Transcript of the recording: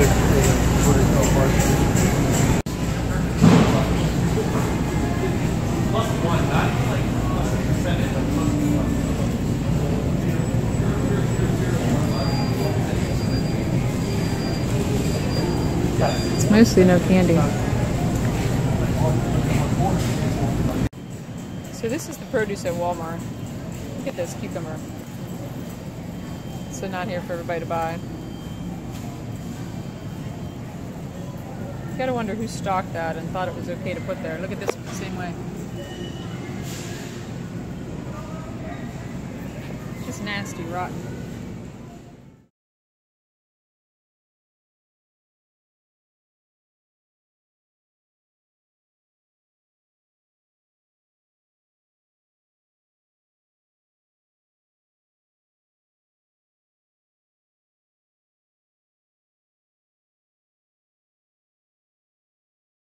It's mostly no candy. So this is the produce at Walmart. Look at this cucumber. So not here for everybody to buy. Gotta wonder who stocked that and thought it was okay to put there. Look at this same way. Just nasty, rotten.